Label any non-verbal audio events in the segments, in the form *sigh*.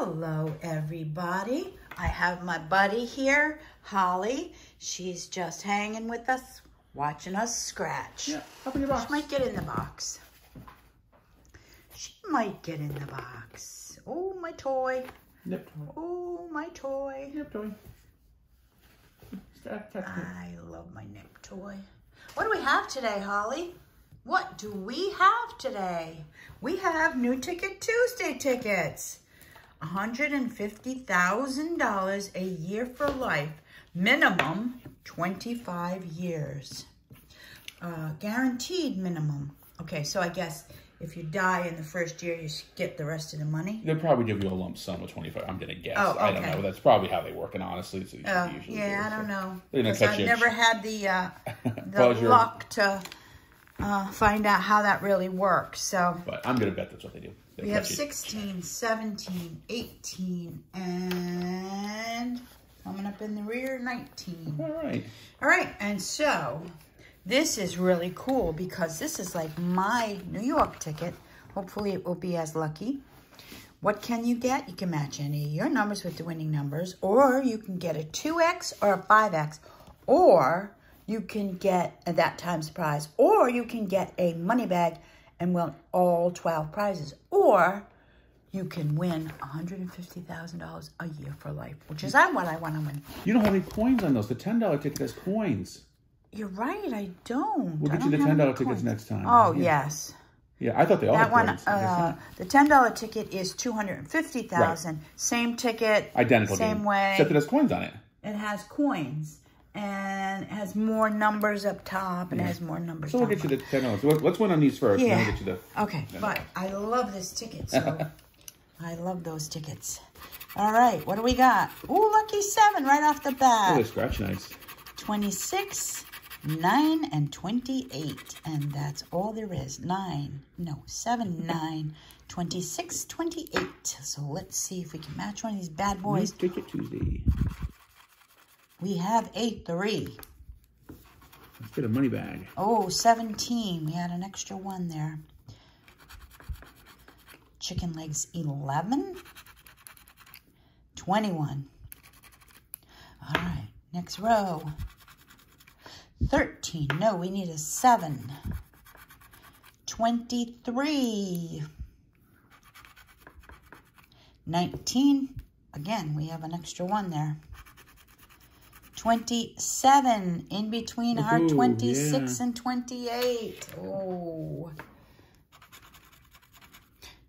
Hello, everybody. I have my buddy here, Holly. She's just hanging with us, watching us scratch. Yeah, up in your box. She might get in the box. She might get in the box. Oh, my toy. Nip toy. Oh, my toy. Nip toy. I love my nip toy. What do we have today, Holly? What do we have today? We have New Ticket Tuesday tickets. $150,000 a year for life. Minimum 25 years. Uh, guaranteed minimum. Okay, so I guess if you die in the first year, you get the rest of the money. They'll probably give you a lump sum of 25 I'm going to guess. Oh, okay. I don't know. That's probably how they work. And honestly, it's Oh, usually yeah, I do, don't so. know. They're gonna 'Cause cut I've never had the uh, *laughs* the luck to uh, find out how that really works. So But I'm going to bet that's what they do. They we have you- 16, 17, 18, and coming up in the rear, 19. All right. All right, and so this is really cool because this is like my New York ticket. Hopefully it will be as lucky. What can you get? You can match any of your numbers with the winning numbers, or you can get a 2x or a 5x, or you can get a that times prize, or you can get a money bag and win all 12 prizes, or you can win $150,000 a year for life, which is what I want to win. You don't have any coins on those. The $10 ticket has coins. You're right, I don't. We'll get you don't the $10 tickets coins. next time. Oh, Yeah. yes. Yeah, I thought they all That had one, uh, the $10 ticket is 250000 Same ticket, Identical same game. way. Except it has coins on it. It has coins and it has more numbers up top and it has more numbers So we'll get you the $10. Let's- Let's win on these first. Yeah. we'll get you the... Okay, but I love this ticket, so *laughs* I love those tickets. All right, what do we got? Ooh, lucky seven right off the Oh, bat. they scratch nice. 26, 9, and 28. And that's all there is. 9, no, 7, *laughs* 9, 26, 28. So let's see if we can match one of these bad boys. New Ticket Tuesday. We have a 3. Let's get a money bag. Oh, 17. We had an extra one there. Chicken legs 11. 21. All right, next row. 13. No, we need a 7. 23. 19. Again, we have an extra one there. 27 in between our 26 yeah. and 28. Oh.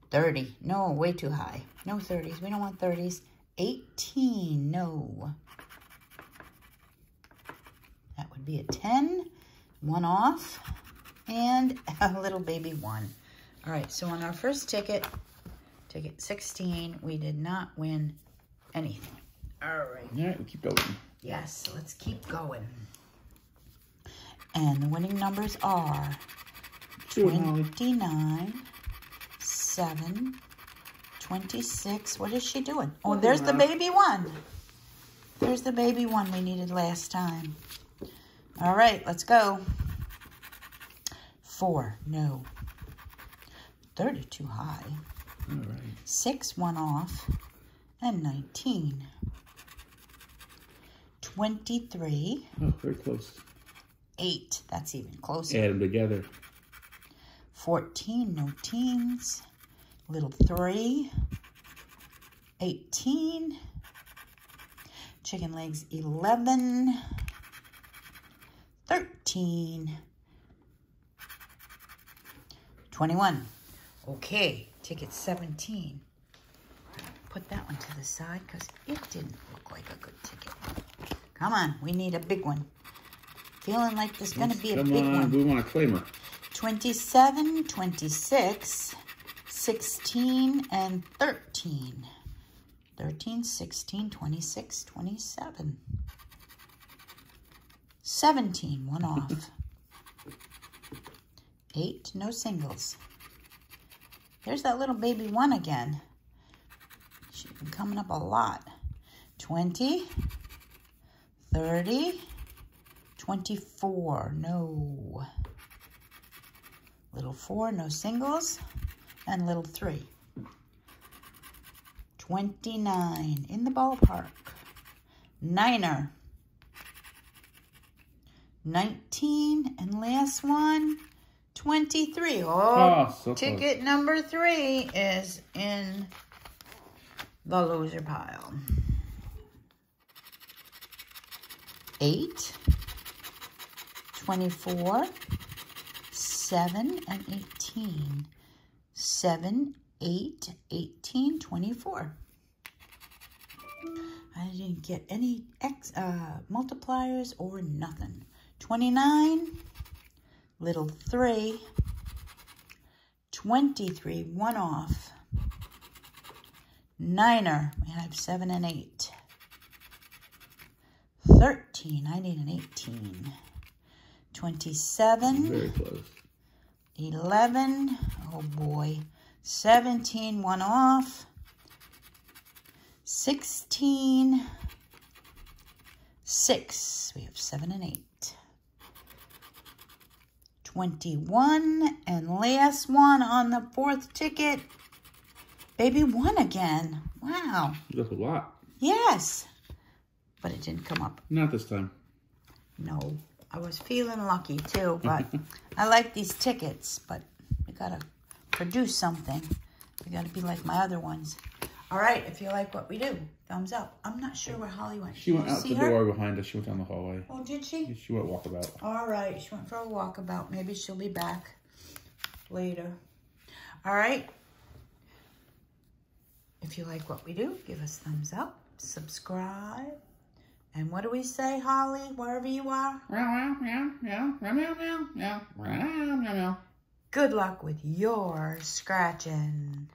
30. No, way too high. No 30s. We don't want 30s. 18. No. That would be a 10. One off. And *laughs* a little baby one. All right, so on our first ticket, ticket 16, we did not win anything. All right. All right, we'll keep going. Yes, let's keep going. And the winning numbers are 29, 7, 26. What is she doing? Oh, there's the baby one. There's the baby one we needed last time. All right, let's go. 4, no. 30 too high. All right. 6, one off. And 19. 23. Oh, very close. 8. That's even closer. Add them together. 14, no teens. Little 3. 18. Chicken legs, 11. 13. 21. Okay, ticket 17. Put that one to the side because it didn't look like a good ticket. Come on, we need a big one. Feeling like there's going to be a big on, one. we want a claimer. 27, 26, 16, and 13. 13, 16, 26, 27. 17, one off. *laughs* 8, no singles. There's that little baby one again. She's been coming up a lot. 20, 30, 24, no. Little 4, no singles. And little 3. 29 in the ballpark. Niner. 19 and last one 23. Oh, Oh, so ticket number three is in the loser pile. 8, 24, 7, and 18. 7, 8, 18, 24. I didn't get any X uh, multipliers or nothing. 29, little 3, 23, one off. Niner, we have 7 and 8. 13, I need an 18. 27, Very close. 11, oh boy, 17, one off, 16, 6, we have 7 and 8, 21, and last one on the fourth ticket, baby 1 again, wow, got a lot. yes, but it didn't come up. Not this time. No, I was feeling lucky too, but I like these tickets, but we gotta produce something. We gotta be like my other ones. All right, if you like what we do, thumbs up. I'm not sure where Holly went. She went Did you out the her? door behind us. She went down the hallway. Oh, did she? She went walkabout. All right, she went for a walkabout. Maybe she'll be back later. All right. If you like what we do, give us thumbs up, subscribe. And what do we say, Holly, wherever you are? Good luck with your scratching.